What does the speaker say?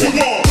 Come on.